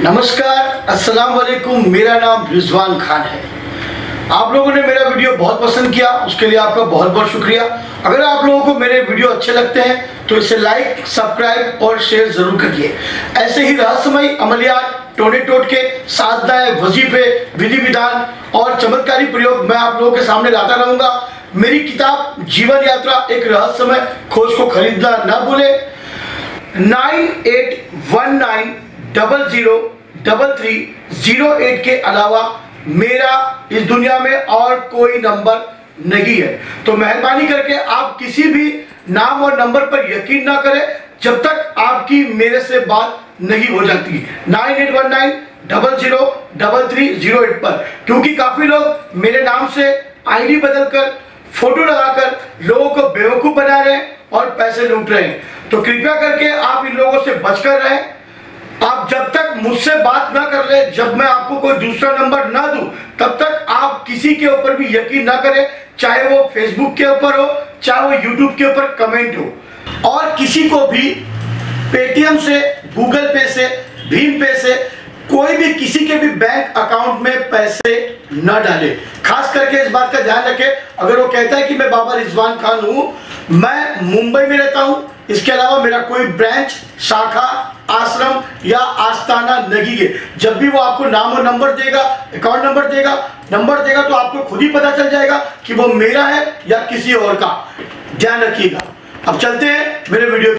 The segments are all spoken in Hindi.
नमस्कार, अस्सलाम वालेकुम। मेरा नाम रिजवान खान है। आप लोगों ने मेरा वीडियो बहुत पसंद किया, उसके लिए आपका बहुत बहुत शुक्रिया। अगर आप लोगों को मेरे वीडियो अच्छे लगते हैं तो इसे लाइक सब्सक्राइब और शेयर ज़रूर करिए। ऐसे ही रहस्यमय अमलियात, टोने टोटके साधनाएँ वजीफे, विधि विधान और चमत्कारी प्रयोग मैं आप लोगों के सामने लाता रहूँगा। मेरी किताब, जीवन यात्रा, एक रहस्यमय खोज को खरीदना ना भूले। Nine eight one nine double zero double three zero eight के अलावा मेरा इस दुनिया में और कोई नंबर नहीं है। तो मेहरबानी करके आप किसी भी नाम और नंबर पर यकीन ना करें, जब तक आपकी मेरे से बात नहीं हो जाती। Nine eight one nine double zero double three zero eight पर। क्योंकि काफ़ी लोग मेरे नाम से आईडी बदलकर फ़ोटो लगाकर लोगों को बेवकूफ़ बना रहे हैं और पैसे लूट रहे हैं। तो कृपया करके आप इन लोगों से बचकर रहें। आप जब तक मुझसे बात ना कर ले, जब मैं आपको कोई दूसरा नंबर ना दूँ, तब तक आप किसी के ऊपर भी यकीन ना करें, चाहे वो फेसबुक के ऊपर हो, चाहे वो यूट्यूब के ऊपर कमेंट हो। और किसी को भी पेटीएम से गूगल पे से भीम पे से, कोई भी किसी के भी बैंक अकाउंट में पैसे न डाले। खास करके इस बात का ध्यान रखें, अगर वो कहता है कि मैं बाबा रिजवान खान हूँ, मैं मुंबई में रहता हूँ, इसके अलावा मेरा कोई ब्रांच शाखा आश्रम या आस्थाना नहीं है। जब भी वो आपको नाम और नंबर देगा अकाउंट नंबर देगा नंबर देगा तो आपको खुद ही पता चल जाएगा कि वो मेरा है या किसी और का। ध्यान रखिएगा। अब चलते हैं मेरे वीडियो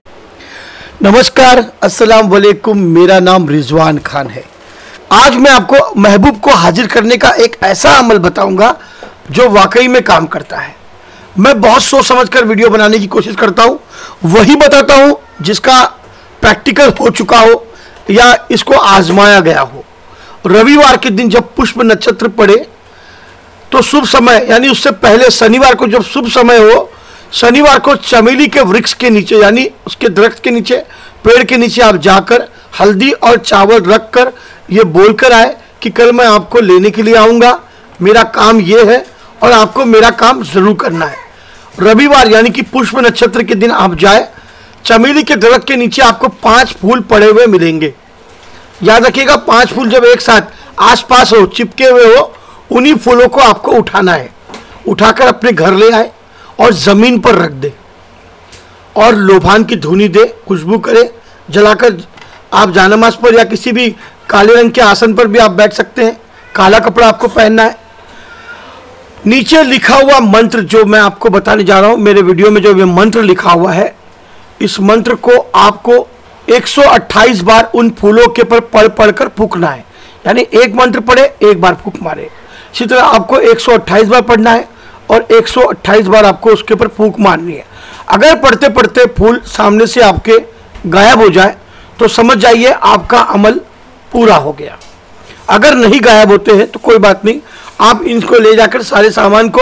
नमस्कार अस्सलाम वालेकुम मेरा नाम रिजवान खान है। आज मैं आपको महबूब को हाजिर करने का एक ऐसा अमल बताऊँगा जो वाकई में काम करता है। मैं बहुत सोच समझकर वीडियो बनाने की कोशिश करता हूँ। वही बताता हूँ जिसका प्रैक्टिकल हो चुका हो। या इसको आजमाया गया हो। रविवार के दिन जब पुष्प नक्षत्र पड़े तो शुभ समय, यानी उससे पहले शनिवार को जब शुभ समय हो, शनिवार को चमेली के वृक्ष के नीचे, यानी उसके दरख्त के नीचे, पेड़ के नीचे आप जाकर हल्दी और चावल रख कर ये बोल कर आए कि कल मैं आपको लेने के लिए आऊँगा। मेरा काम ये है और आपको मेरा काम ज़रूर करना है। रविवार, यानी कि पुष्प नक्षत्र के दिन आप जाए चमेली के दरख्त के नीचे आपको पाँच फूल पड़े हुए मिलेंगे। याद रखिएगा, पाँच फूल जब एक साथ आसपास हो, चिपके हुए हो, उन्हीं फूलों को आपको उठाना है। उठाकर अपने घर ले आए और ज़मीन पर रख दे। और लोभान की धुनी दे, खुशबू करे, जलाकर आप जानमाज पर या किसी भी काले रंग के आसन पर भी आप बैठ सकते हैं। काला कपड़ा आपको पहनना है। नीचे लिखा हुआ मंत्र जो मैं आपको बताने जा रहा हूँ, मेरे वीडियो में जो मंत्र लिखा हुआ है इस मंत्र को आपको 128 बार उन फूलों के पर पढ़ पढ़ कर फूकना है। यानी एक मंत्र पढ़े, एक बार फूक मारे। इसी तरह आपको 128 बार पढ़ना है और 128 बार आपको उसके ऊपर फूक मारनी है। अगर पढ़ते पढ़ते फूल सामने से आपके गायब हो जाए तो समझ जाइए आपका अमल पूरा हो गया। अगर नहीं गायब होते हैं तो कोई बात नहीं। आप इनको ले जाकर सारे सामान को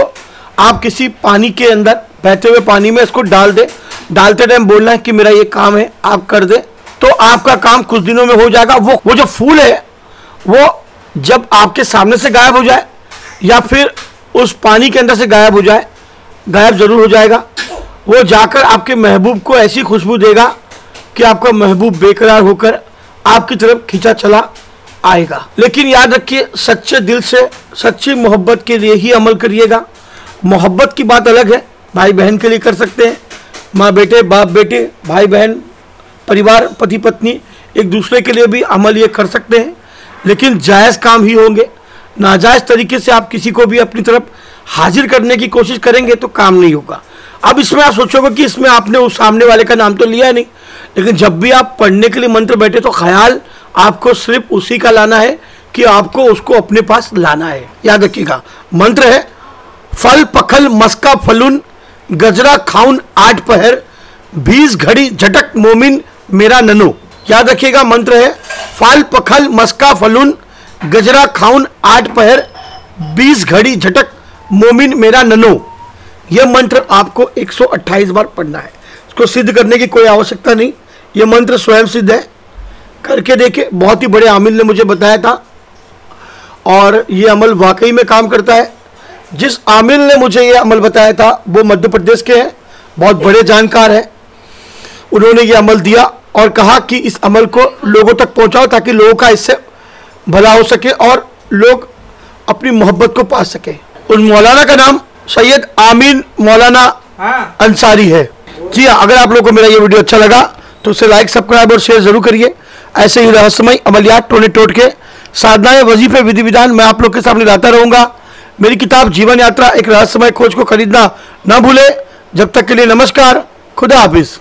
आप किसी पानी के अंदर, बहते हुए पानी में इसको डाल दें। डालते टाइम बोलना है कि मेरा ये काम है, आप कर दें। तो आपका काम कुछ दिनों में हो जाएगा। वो वो जो फूल है, वो जब आपके सामने से गायब हो जाए या फिर उस पानी के अंदर से गायब हो जाए, गायब ज़रूर हो जाएगा। वो जाकर आपके महबूब को ऐसी खुशबू देगा कि आपका महबूब बेकरार होकर आपकी तरफ़ खींचा चला आएगा। लेकिन याद रखिए, सच्चे दिल से, सच्ची मोहब्बत के लिए ही अमल करिएगा। मोहब्बत की बात अलग है भाई बहन के लिए कर सकते हैं। माँ बेटे, बाप बेटे, भाई बहन, परिवार, पति पत्नी एक दूसरे के लिए भी अमल ये कर सकते हैं, लेकिन जायज़ काम ही होंगे। नाजायज़ तरीके से आप किसी को भी अपनी तरफ़ हाजिर करने की कोशिश करेंगे तो काम नहीं होगा। अब इसमें आप सोचोगे कि इसमें आपने उस सामने वाले का नाम तो लिया नहीं, लेकिन जब भी आप पढ़ने के लिए मंत्र बैठे तो ख्याल आपको सिर्फ़ उसी का लाना है कि आपको उसको अपने पास लाना है। याद रखिएगा, मंत्र है, फल पखल मस्का फलुन गजरा खाउन आठ पहर बीस घड़ी झटक मोमिन मेरा ननो। याद रखिएगा, मंत्र है, फाल पखल मस्का फलून, गजरा खाउन आठ पहर बीस घड़ी झटक मोमिन मेरा ननो। यह मंत्र आपको 128 बार पढ़ना है। इसको सिद्ध करने की कोई आवश्यकता नहीं। यह मंत्र स्वयं सिद्ध है। करके देखे बहुत ही बड़े आमिल ने मुझे बताया था। और ये अमल वाकई में काम करता है। जिस आमिल ने मुझे ये अमल बताया था वो मध्य प्रदेश के हैं बहुत बड़े जानकार हैं। उन्होंने ये अमल दिया और कहा कि इस अमल को लोगों तक पहुंचाओ ताकि लोगों का इससे भला हो सके और लोग अपनी मोहब्बत को पा सके। उस मौलाना का नाम सैयद आमीन मौलाना हाँ। अंसारी है। जी हाँ अगर आप लोगों को मेरा ये वीडियो अच्छा लगा तो उसे लाइक सब्सक्राइब और शेयर ज़रूर करिए। ऐसे ही रहस्यमय अमलियात टोने टोट के साधनाएँ वजीफे विधि विधान मैं आप लोग के सामने लाता रहूँगा। मेरी किताब जीवन यात्रा एक रहस्यमय खोज को खरीदना ना भूले। जब तक के लिए नमस्कार, खुदा हाफिज़।